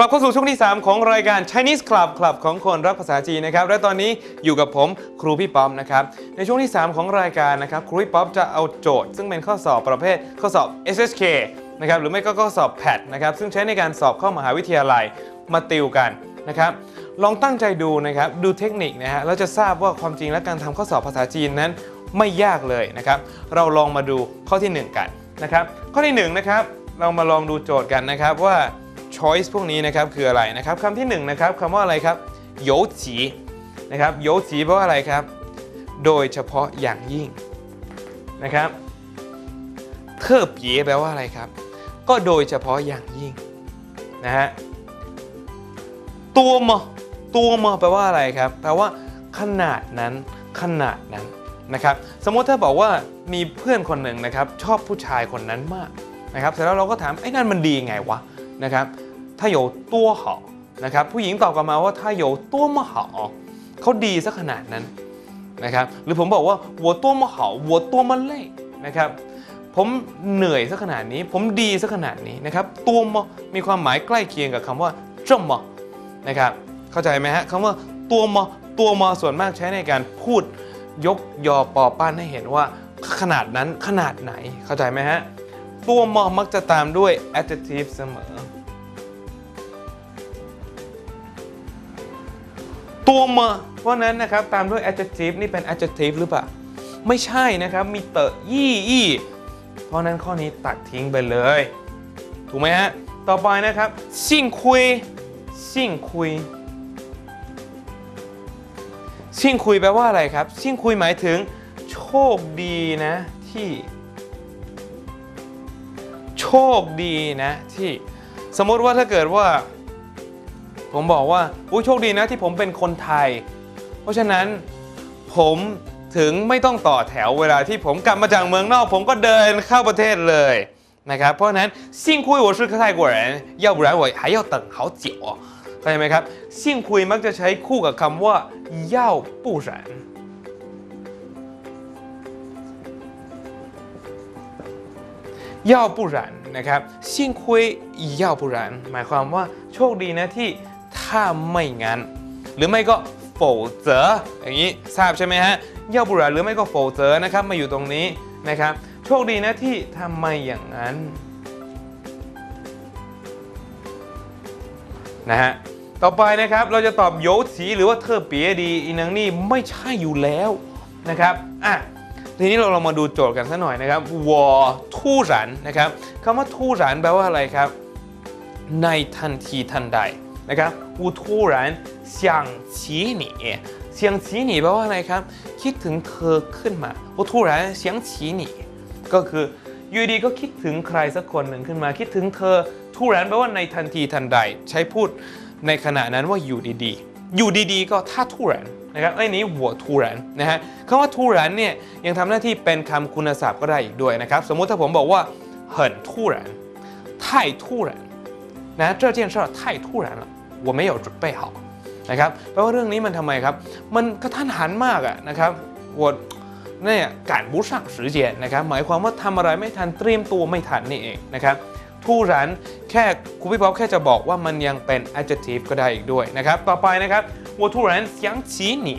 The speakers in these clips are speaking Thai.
กลับเข้าสู่ช่วงที่ 3 ของรายการ Chinese Club คลับของคนรักภาษาจีนนะครับ และตอนนี้อยู่กับผมครูพี่ป๊อมนะครับ ในช่วงที่ 3 ของรายการนะครับ ครูพี่ป๊อมจะเอาโจทย์ ซึ่งเป็นข้อสอบประเภทข้อสอบ SSK นะครับหรือไม่ก็ข้อสอบ PAT นะครับ ซึ่งใช้ในการสอบเข้ามหาวิทยาลัยมาติวกันนะครับลองตั้งใจดูนะครับดูเทคนิคนะฮะแล้วจะทราบว่าความจริงและการทำข้อสอบภาษาจีนนั้นไม่ยากเลยนะครับเราลองมาดูข้อที่ 1 กันนะครับข้อที่1นะครับเรามาลองดูโจทย์กันนะครับว่า choice พวกนี้นะครับคืออะไรนะครับคำที่1นะครับคำว่าอะไรครับโยจีนะครับโยจีแปลว่าอะไรครับ โดยเฉพาะอย่างยิ่งนะครับเทอเปียแปลว่าอะไรครับ ก็โดยเฉพาะอย่างยิ่งนะฮะตัวมอตัวมอแปลว่าอะไรครับ แปลว่าขนาดนั้นขนาดนั้นนะครับ สมมติถ้าบอกว่ามีเพื่อนคนหนึ่งนะครับ ชอบผู้ชายคนนั้นมากนะครับเสร็จแล้วเราก็ถามไอ้นั่นมันดียังไงวะนะครับ ถ้าโยตัวหอนะครับผู้หญิงตอบกลับมาว่าถ้าโยตัวมหอเขาดีสักขนาดนั้นนะครับหรือผมบอกว่าวัวตัวมหอวัวตัวนเล่นะครับผมเหนื่อยสักขนาดนี้ ผมดีสักขนาดนี้นะครับตัวมีความหมายใกล้เคียงกับคำว่าจมนะครับเข้าใจไหมฮะคำว่าตัวมตัวมส่วนมากใช้ในการพูดยกยอปอป้านให้เห็นว่าขนาดนั้นขนาดไหนเข้าใจไหมฮะตัวมมักจะตามด้วย adjective เสมอ ตัวเมาเพราะนั้นนะครับตามด้วย adjective นี่เป็น adjective หรือเปล่า ไม่ใช่นะครับ มีเตอะยี่อี้เพราะนั้นข้อนี้ตัดทิ้งไปเลย ถูกไหมฮะ ต่อไปนะครับซิ่งคุยซิ่งคุยซิ่งคุยแปลว่าอะไรครับซิ่งคุยหมายถึง โชคดีนะที่ โชคดีนะที่ สมมติว่าถ้าเกิดว่า ผมบอกว่าอุ้ยโชคดีนะที่ผมเป็นคนไทย เพราะฉะนั้นผมถึงไม่ต้องต่อแถวเวลาที่ผมกลับมาจากเมืองนอก ผมก็เดินเข้าประเทศเลยนะครับ เพราะฉะนั้น幸亏我是泰国人要不然我还要等好久เข้าใจไหมครับ幸亏มักจะใช้คู่กับคำว่า要不然要不然นะครับ幸亏要不然หมายความว่าโชคดีนะที่ ถ้าไม่งั้น หรือไม่ก็โฟลเจออย่างนี้ทราบใช่ไหมฮะเย่าบุระหรือไม่ก็โฟลเจอนะครับมาอยู่ตรงนี้นะครับ โชคดีนะที่ทำไม่อย่างนั้นนะฮะต่อไปนะครับเราจะตอบโยสีหรือว่าเธอเปียดีอีนังนี่ไม่ใช่อยู่แล้วนะครับอะทีนี้เราลองมาดูโจทย์กันสักหน่อยนะครับวอทู่สันนะครับคำว่าทู่สันแปลว่าอะไรครับ ในทันทีทันใด ะครับ我突然想起你想起你แปลว่าอะไรครับ คิดถึงเธอขึ้นมา我突然想起你ก็คืออยู่ดีก็คิดถึงใครสักคนหนึ่งขึ้นมา คิดถึงเธอ突然แปลว่าในทันทีทันใด ใช้พูดในขณะนั้นว่าอยู่ดีๆ อยู่ดีๆ ก็ถ้า突然นะครับไอ้นี้หัว突然นะฮะคำว่า突然เนี่ยยังทำหน้าที่เป็นคำคุณศัพท์ก็ได้อีกด้วยนะครับ สมมุติถ้าผมบอกว่า很突然太突然นะ这件事太突然了 我没有准备好นะครับแปลว่าเรื่องนี้มันทำไมครับ มันกระทันหันมากอะนะครับ我เนี่ยการ不上时间นะครับหมายความว่าทำอะไรไม่ทันเตรียมตัวไม่ทันนี่เองนะครับทู่รันแค่ครูพี่ป๊อปแค่จะบอกว่ามันยังเป็น adjective ก็ได้อีกด้วยนะครับ ต่อไปนะครับ我突然想起你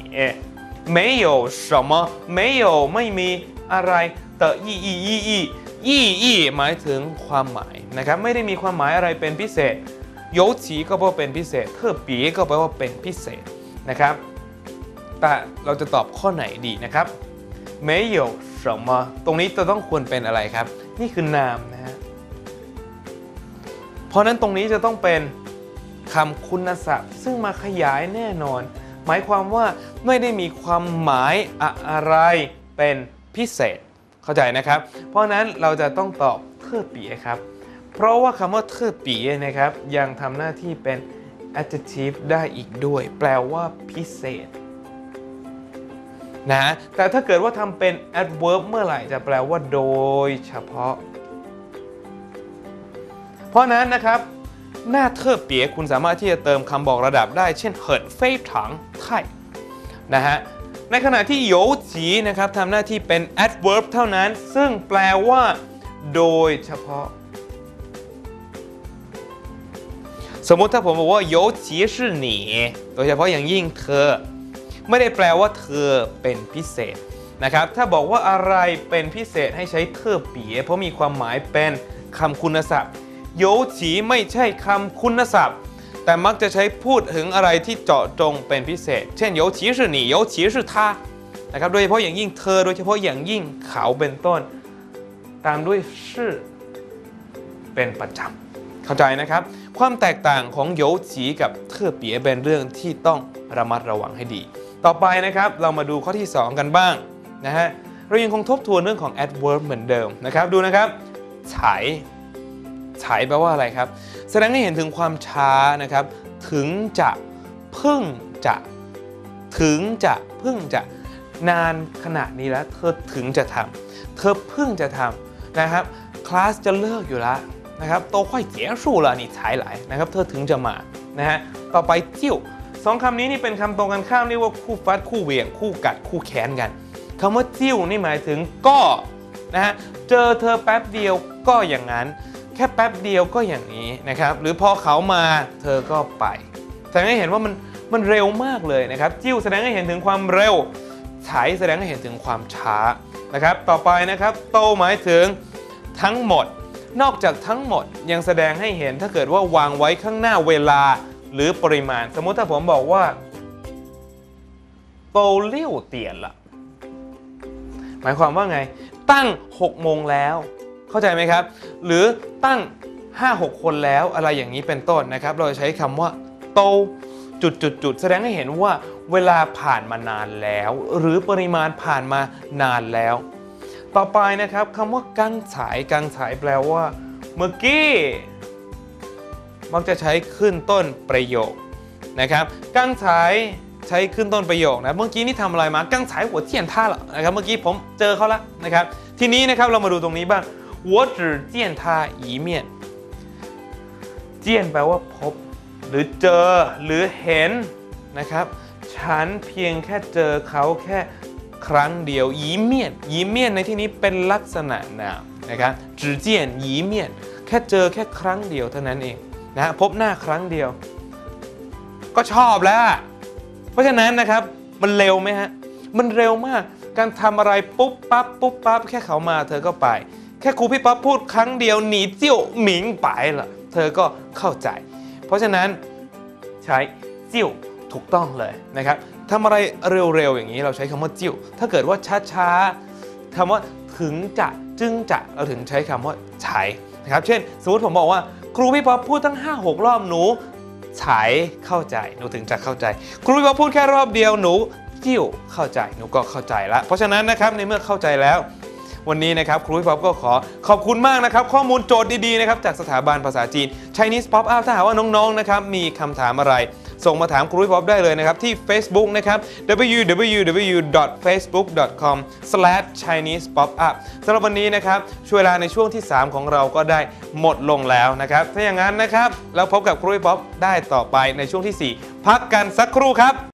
没有什么没有ไม่มีอะไร的意义意义意义หมายถึงความหมายนะครับ ไม่ได้มีความหมายอะไรเป็นพิเศษ โยชีก็แปลว่าเป็นพิเศษ เทอปีก็แปลว่าเป็นพิเศษนะครับ แต่เราจะตอบข้อไหนดีนะครับ没有什么ตรงนี้จะต้องควรเป็นอะไรครับ นี่คือนามนะฮะ เพราะนั้นตรงนี้จะต้องเป็นคำคุณศัพท์ ซึ่งมาขยายแน่นอน หมายความว่าไม่ได้มีความหมายอะไรเป็นพิเศษ เข้าใจนะครับ เพราะนั้นเราจะต้องตอบเทอปีครับ เพราะว่าคำว่าเทอปีนะครับ ยังทำหน้าที่เป็น adjective ได้อีกด้วย แปลว่าพิเศษนะแต่ถ้าเกิดว่าทำเป็น adverb เมื่อไหร่จะแปลว่าโดยเฉพาะ เพราะนั้นนะครับหน้าเทอเปียคุณสามารถที่จะเติมคำบอกระดับได้ เช่นเหินเฟยถังไทยนะฮะในขณะที่โยจีนะครับทำหน้าที่เป็น adverb เท่านั้น ซึ่งแปลว่า โดยเฉพาะ สมมติถ้าผมบอกว่าโยจีชื่อหนีโดยเฉพาะอย่างยิ่งเธอ ไม่ได้แปลว่าเธอเป็นพิเศษนะครับ ถ้าบอกว่าอะไรเป็นพิเศษให้ใช้เธอเปียเพราะมีความหมายเป็นคำคุณศัพท์โยชีไม่ใช่คำคุณศัพท์ แต่มักจะใช้พูดถึงอะไรที่เจาะจงเป็นพิเศษ เช่นโยจีชื่อหนีโยจีชื่อท่านะครับโดยเฉพาะอย่างยิ่งเธอ โดยเฉพาะอย่างยิ่งเขาเป็นต้น ตามด้วยชื่อเป็นประจำ เข้าใจนะครับ ความแตกต่างของโยฉีกับเทือเปียเป็นเรื่องที่ต้องระมัดระวังให้ดี ต่อไปนะครับเรามาดูข้อที่ 2 กันบ้างนะฮะเรายังคงทบทวนเรื่องของ adverb เหมือนเดิมนะครับดูนะครับฉายฉายแปลว่าอะไรครับ แสดงให้เห็นถึงความช้านะครับ ถึงจะเพิ่งจะถึงจะเพิ่งจะนานขนาดนี้แล้ว เธอถึงจะทำเธอเพิ่งจะทำนะครับ คลาสจะเลิกอยู่แล้ว นะครับโตค่อยเจียสู้ละนี่ฉายหลายนะครับเธอถึงจะมานะฮะต่อไปจิ้วสองคำนี้นี่เป็นคำตรงกันข้ามเรียกว่าคู่ฟัดคู่เวียง คู่กัดคู่แค้นกันคำว่าจิ้วนี่หมายถึงก็นะฮะเจอเธอแป๊บเดียวก็อย่างนั้น แค่แป๊บเดียวก็อย่างนี้นะครับหรือพอเขามาเธอก็ไปแสดงให้เห็นว่ามันมันเร็วมากเลยนะครับจิ้วแสดงให้เห็นถึงความเร็วฉายแสดงให้เห็นถึงความช้านะครับต่อไปนะครับโตหมายถึงทั้งหมด นอกจากทั้งหมดยังแสดงให้เห็นถ้าเกิดว่าวางไว้ข้างหน้าเวลาหรือปริมาณ สมมุติถ้าผมบอกว่าโตเลี้ยวเตียนละหมายความว่าไง ตั้ง 6 โมงแล้ว เข้าใจไหมครับ หรือตั้ง 5-6 คนแล้วอะไรอย่างนี้เป็นต้นนะครับ เราจะใช้คำว่าโตจุดจุดจุดแสดงให้เห็นว่าเวลาผ่านมานานแล้ว หรือปริมาณผ่านมานานแล้ว ต่อไปนะครับคำว่ากังสายกังสายแปลว่า เมื่อกี้ มักจะใช้ขึ้นต้นประโยคนะครับ กังสายใช้ขึ้นต้นประโยคนะเมื่อกี้นี่ทำอะไรมากังสายหัวเทียนท่าหรอนะครับเมื่อกี้ผมเจอเขาแล้วนะครับ ทีนี้นะครับเรามาดูตรงนี้บ้างหัวจือเจียนท่าอีเมียนเจียนแปลว่าพบ หรือเจอหรือเห็นนะครับ ฉันเพียงแค่เจอเขาแค่ ครั้งเดียวยีเมียนยีเมียนในที่นี้เป็นลักษณะนามนะครับจือเจียนยีเมียนแค่เจอแค่ครั้งเดียวเท่านั้นเองนะพบหน้าครั้งเดียว ก็ชอบแล้ว เพราะฉะนั้นนะครับมันเร็วไหมฮะมันเร็วมากการทำอะไรปุ๊บปั๊บปุ๊บปั๊บแค่เขามาเธอก็ไป แค่ครูพี่ป๊อปพูดครั้งเดียวหนีเจี้ยวหมิงไปละเธอก็เข้าใจ เพราะฉะนั้นใช้เจิ้วถูกต้องเลยนะครับ ทำอะไรเร็วๆอย่างนี้เราใช้คำว่าจิ้ว ถ้าเกิดว่าช้าๆคำว่าถึงจะจึงจะเราถึงใช้คำว่าใช้นะครับ เช่น สมมติผมบอกว่า ครูพี่ป๊อปพูดตั้ง 5-6 รอบหนูใช้เข้าใจหนูถึงจะเข้าใจ ครูพี่ป๊อปพูดแค่รอบเดียวหนูจิ้วเข้าใจหนูก็เข้าใจละเพราะฉะนั้นนะครับในเมื่อเข้าใจแล้ว วันนี้นะครับครูพี่ป๊อปก็ขอขอบคุณมากนะครับ ข้อมูลโจทย์ดีๆนะครับจากสถาบันภาษาจีน Chinese Pop Up ถ้าหากว่าน้องๆนะครับมีคำถามอะไร ส่งมาถามครูพี่ป๊อปได้เลยนะครับ ที่ Facebook นะครับ www.facebook.com/chinesepop-up สำหรับวันนี้นะครับช่วงเวลาในช่วงที่ 3 ของเราก็ได้หมดลงแล้วนะครับ ถ้าอย่างนั้นนะครับเราพบกับครูพี่ป๊อปได้ต่อไปในช่วงทีสี่ 4 พักกันสักครู่ครับ